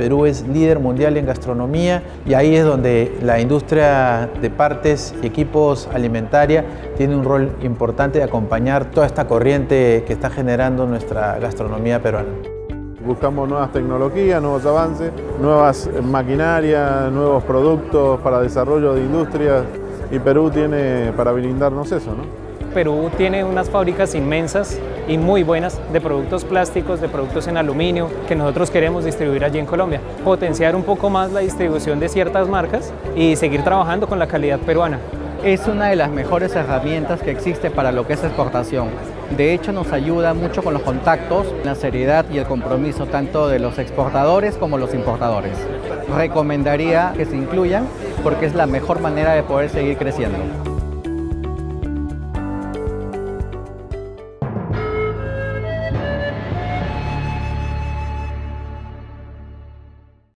Perú es líder mundial en gastronomía y ahí es donde la industria de partes y equipos alimentaria tiene un rol importante de acompañar toda esta corriente que está generando nuestra gastronomía peruana. Buscamos nuevas tecnologías, nuevos avances, nuevas maquinarias, nuevos productos para desarrollo de industrias y Perú tiene para brindarnos eso. ¿no? Perú tiene unas fábricas inmensas y muy buenas de productos plásticos, de productos en aluminio, que nosotros queremos distribuir allí en Colombia. Potenciar un poco más la distribución de ciertas marcas y seguir trabajando con la calidad peruana. Es una de las mejores herramientas que existe para lo que es exportación. De hecho, nos ayuda mucho con los contactos, la seriedad y el compromiso tanto de los exportadores como los importadores. Recomendaría que se incluyan porque es la mejor manera de poder seguir creciendo.